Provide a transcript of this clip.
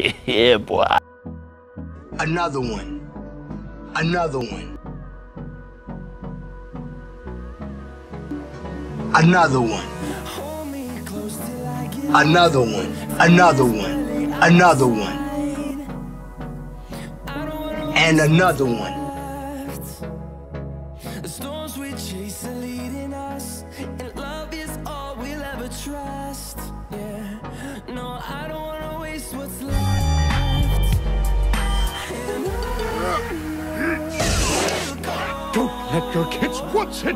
yeah, boy. Another one. Another one. Another one. Another one. Another one. Another one. And another one. The storms we chase are leading us, and love is all we'll ever trust. Don't let your kids watch it.